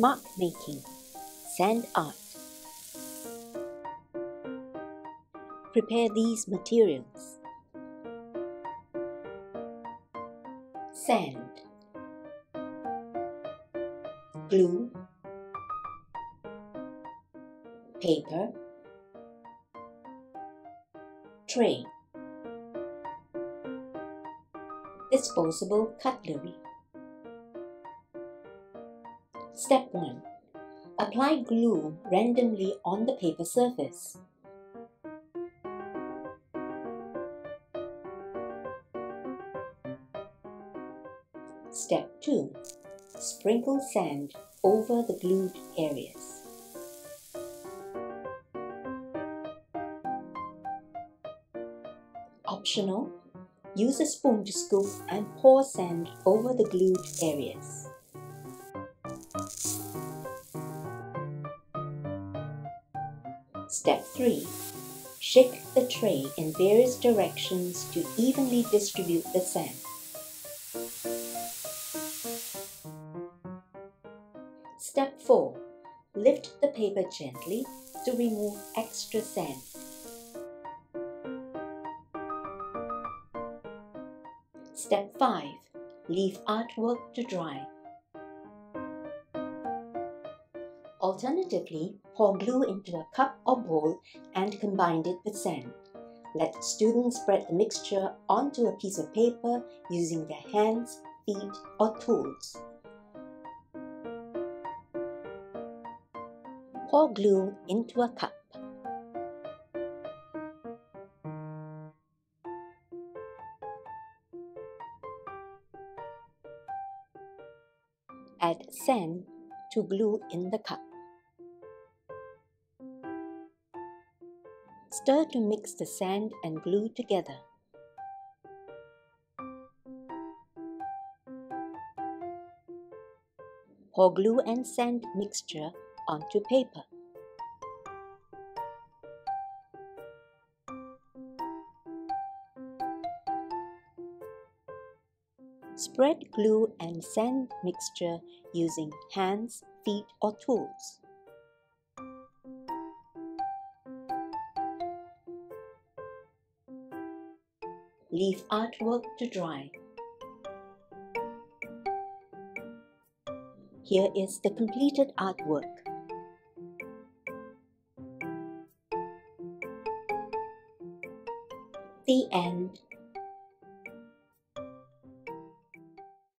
Mark making, sand art. Prepare these materials. Sand. Glue. Paper. Tray. Disposable cutlery Step 1. Apply glue randomly on the paper surface. Step 2. Sprinkle sand over the glued areas. Optional, use a spoon to scoop and pour sand over the glued areas. Step 3. Shake the tray in various directions to evenly distribute the sand. Step 4. Lift the paper gently to remove extra sand. Step 5. Leave artwork to dry. Alternatively, pour glue into a cup or bowl and combine it with sand. Let students spread the mixture onto a piece of paper using their hands, feet, or tools. Pour glue into a cup. Add sand to glue in the cup. Stir to mix the sand and glue together. Pour glue and sand mixture onto paper. Spread glue and sand mixture using hands, feet or tools. Leave artwork to dry. Here is the completed artwork. The end.